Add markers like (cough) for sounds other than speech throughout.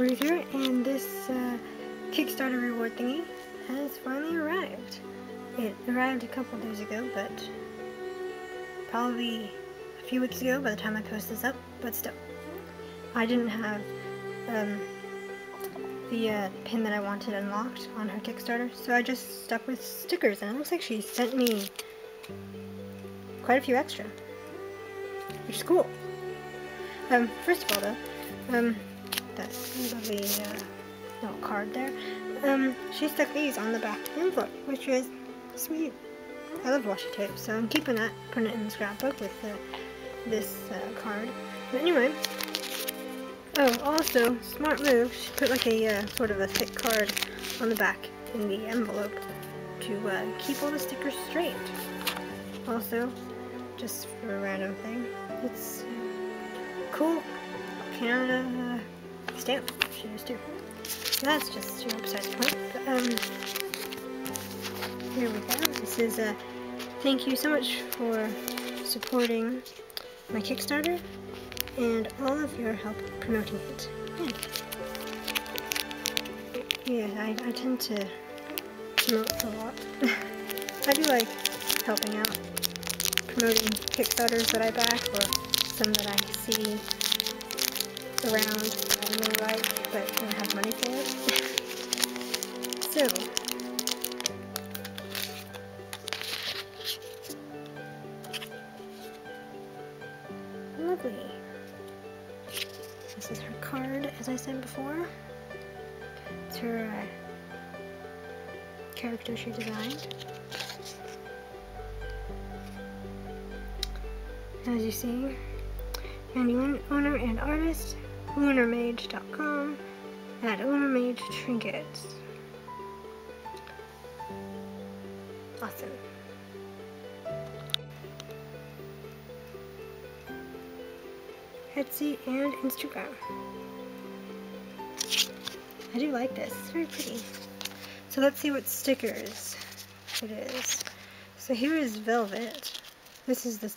Ruther, and this uh, Kickstarter reward thingy has finally arrived. It arrived a couple days ago, but probably a few weeks ago by the time I post this up, but still. I didn't have um, the uh, pin that I wanted unlocked on her Kickstarter, so I just stuck with stickers, and it looks like she sent me quite a few extra, which is cool. Um, first of all though, um, that lovely uh, little card there, um, she stuck these on the back of the envelope, which is sweet. I love washi tape, so I'm keeping that, putting it in the scrapbook with uh, this uh, card. But anyway, oh, also, smart move, she put like a uh, sort of a thick card on the back in the envelope to uh, keep all the stickers straight. Also, just for a random thing, it's cool Canada stamp she used. So that's just you know, besides the point. But, um, here we go. This is a thank you so much for supporting my Kickstarter and all of your help promoting it. Yeah, yeah I, I tend to promote a lot. (laughs) I do like helping out, promoting Kickstarters that I back or some that I see around that I really like but don't have money for it. (laughs) so, lovely. This is her card, as I said before. It's her uh, character she designed. As you see, and owner and artist, lunarmage.com at lunarmage trinkets. Awesome. Etsy and Instagram. I do like this. It's very pretty. So let's see what stickers it is. So here is Velvet. This is the,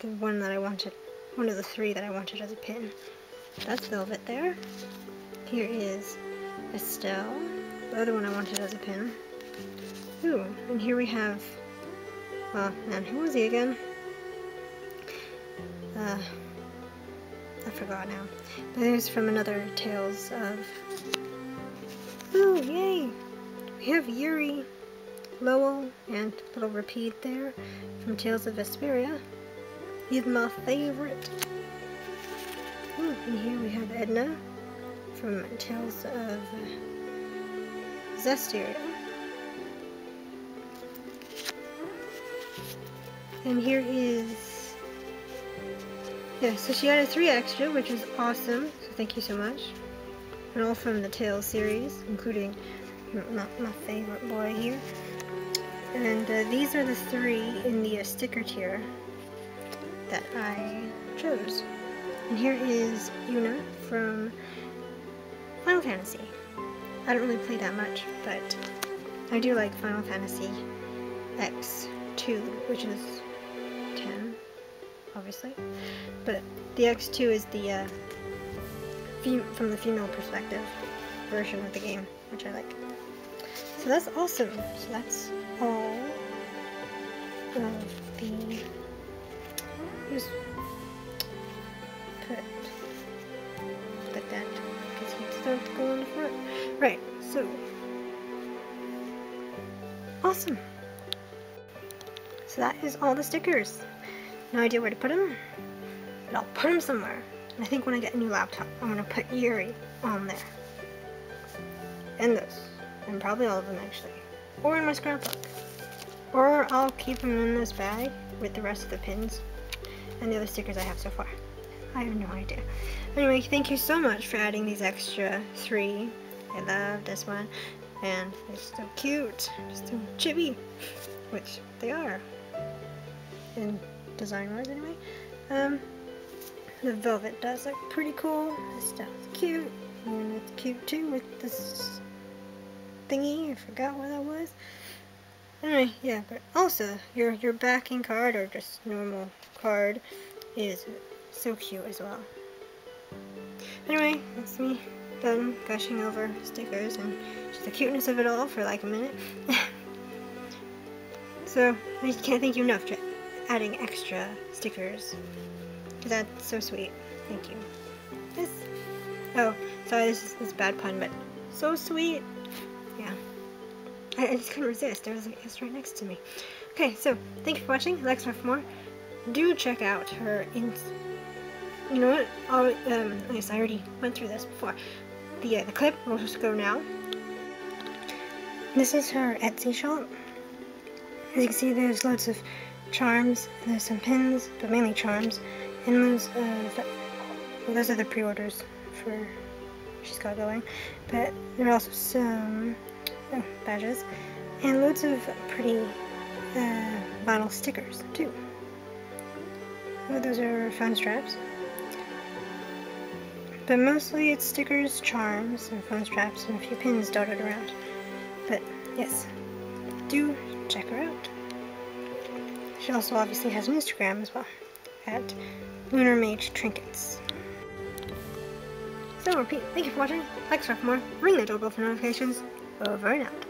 the one that I wanted, one of the three that I wanted as a pin. That's Velvet there. Here is Estelle, the other one I wanted as a pin. Ooh, and here we have, well, man, who was he again? Uh, I forgot now. But there's from another Tales of... Ooh, yay! We have Yuri, Lowell, and little Repede there from Tales of Vesperia. He's my favorite. And here we have Edna from Tales of Zestiria. And here is yeah, so she added three extra, which is awesome, so thank you so much. And all from the Tales series, including my, my favorite boy here. And uh, these are the three in the uh, sticker tier that I chose. And here is Yuna from Final Fantasy. I don't really play that much, but I do like Final Fantasy X2, which is 10, obviously. But the X2 is the, uh, from the female perspective version of the game, which I like. So that's awesome. So that's all of the, just put, put that, because he started to go in the front. Right, so, awesome. So that is all the stickers. No idea where to put them, but I'll put them somewhere. I think when I get a new laptop, I'm to put Yuri on there. And this. And probably all of them actually. Or in my scrapbook. Or I'll keep them in this bag with the rest of the pins and the other stickers I have so far. I have no idea. Anyway, thank you so much for adding these extra three. I love this one. And it's so cute. So chibi. Which they are. In design-wise anyway. Um, the velvet does look pretty cool. This stuff is cute. And it's cute too with this thingy. I forgot what that was. Anyway, yeah, but also your your backing card or just normal card is so cute as well. Anyway, that's me done gushing over stickers and just the cuteness of it all for like a minute. (laughs) so I can't thank you enough for adding extra stickers. Cause that's so sweet. Thank you. This. Oh, sorry. This is this bad pun, but so sweet. Yeah. I, I just couldn't resist. It was it's right next to me. Okay, so thank you for watching. Like for more. Do check out her in. You know what? I'll, um, I guess I already went through this before. The uh, the clip. We'll just go now. This is her Etsy shop. As you can see, there's loads of charms. There's some pins, but mainly charms. And those, uh, well, those are the pre-orders for she's got going. But there are also some oh, badges and loads of pretty uh, vinyl stickers too. Oh, those are fun straps. But mostly it's stickers, charms, and phone straps, and a few pins dotted around. But yes, do check her out. She also obviously has an Instagram as well at Lunar Mage Trinkets. So repeat, thank you for watching, like, subscribe for more, ring the doorbell for notifications, over and out.